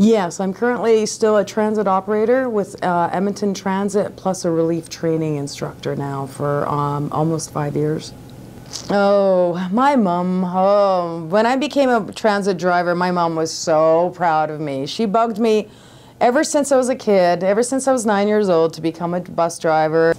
Yes, I'm currently still a transit operator with uh, Edmonton Transit, plus a relief training instructor now for um, almost five years. Oh, my mom. Oh, when I became a transit driver, my mom was so proud of me. She bugged me ever since I was a kid, ever since I was nine years old, to become a bus driver.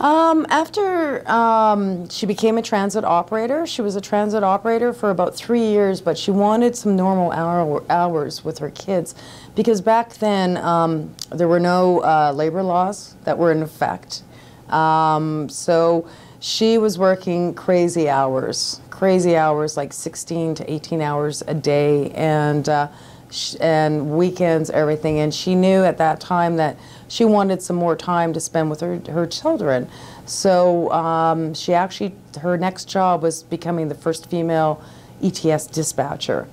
Um, after um, she became a transit operator, she was a transit operator for about three years, but she wanted some normal hour, hours with her kids because back then um, there were no uh, labor laws that were in effect. Um, so she was working crazy hours, crazy hours, like 16 to 18 hours a day, and uh, and weekends, everything. And she knew at that time that she wanted some more time to spend with her, her children. So um, she actually, her next job was becoming the first female ETS dispatcher.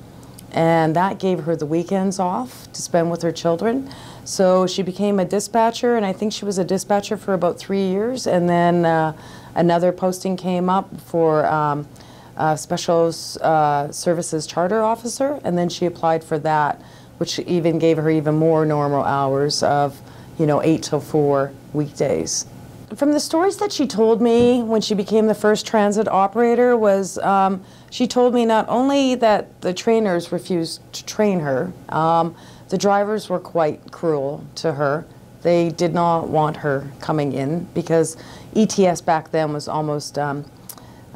And that gave her the weekends off to spend with her children. So she became a dispatcher, and I think she was a dispatcher for about three years. And then uh, another posting came up for um, uh, Special uh, Services Charter Officer, and then she applied for that, which even gave her even more normal hours of, you know, 8 till 4 weekdays. From the stories that she told me when she became the first transit operator was um, she told me not only that the trainers refused to train her, um, the drivers were quite cruel to her. They did not want her coming in because ETS back then was almost um,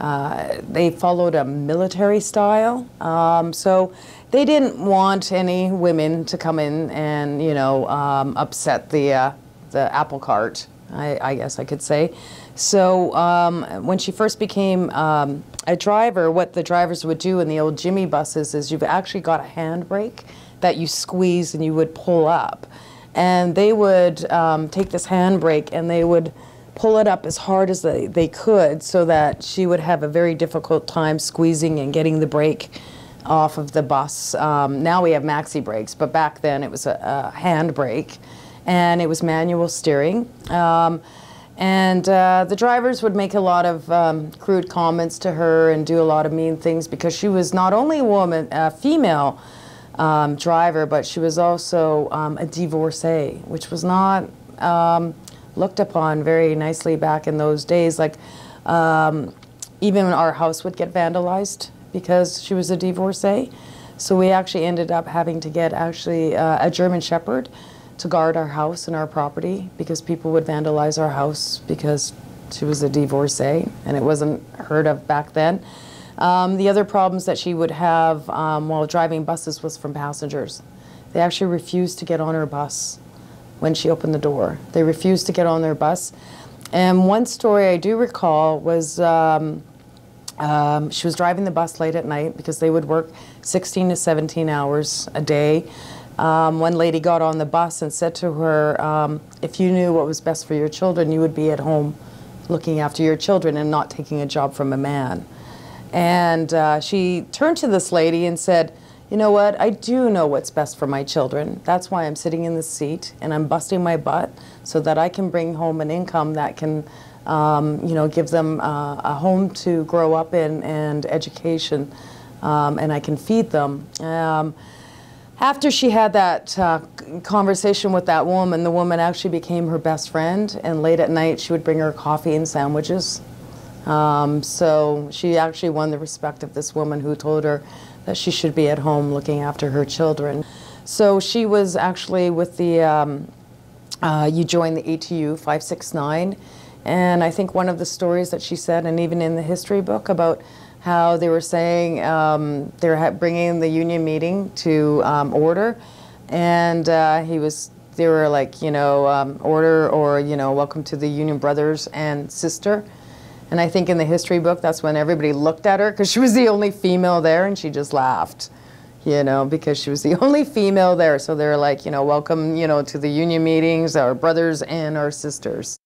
uh, they followed a military style, um, so they didn't want any women to come in and you know um, upset the uh, the apple cart. I, I, guess I could say. So um, when she first became um, a driver, what the drivers would do in the old Jimmy buses is you've actually got a handbrake that you squeeze and you would pull up, and they would um, take this handbrake and they would pull it up as hard as they, they could so that she would have a very difficult time squeezing and getting the brake off of the bus. Um, now we have maxi brakes, but back then it was a, a hand brake and it was manual steering. Um, and uh, the drivers would make a lot of um, crude comments to her and do a lot of mean things because she was not only a woman, a female um, driver, but she was also um, a divorcee, which was not um, looked upon very nicely back in those days. Like um, even our house would get vandalized because she was a divorcee. So we actually ended up having to get actually uh, a German Shepherd to guard our house and our property because people would vandalize our house because she was a divorcee and it wasn't heard of back then. Um, the other problems that she would have um, while driving buses was from passengers. They actually refused to get on her bus when she opened the door. They refused to get on their bus. And one story I do recall was um, um, she was driving the bus late at night because they would work 16 to 17 hours a day. Um, one lady got on the bus and said to her, um, if you knew what was best for your children, you would be at home looking after your children and not taking a job from a man. And uh, she turned to this lady and said, you know what, I do know what's best for my children. That's why I'm sitting in the seat and I'm busting my butt so that I can bring home an income that can, um, you know, give them uh, a home to grow up in and education, um, and I can feed them. Um, after she had that uh, conversation with that woman, the woman actually became her best friend, and late at night she would bring her coffee and sandwiches. Um, so she actually won the respect of this woman who told her that she should be at home looking after her children. So she was actually with the, um, uh, you joined the ATU 569, and I think one of the stories that she said, and even in the history book, about how they were saying um, they were bringing the union meeting to um, order, and uh, he was, they were like, you know, um, order or, you know, welcome to the union brothers and sister. And I think in the history book, that's when everybody looked at her because she was the only female there and she just laughed, you know, because she was the only female there. So they're like, you know, welcome, you know, to the union meetings, our brothers and our sisters.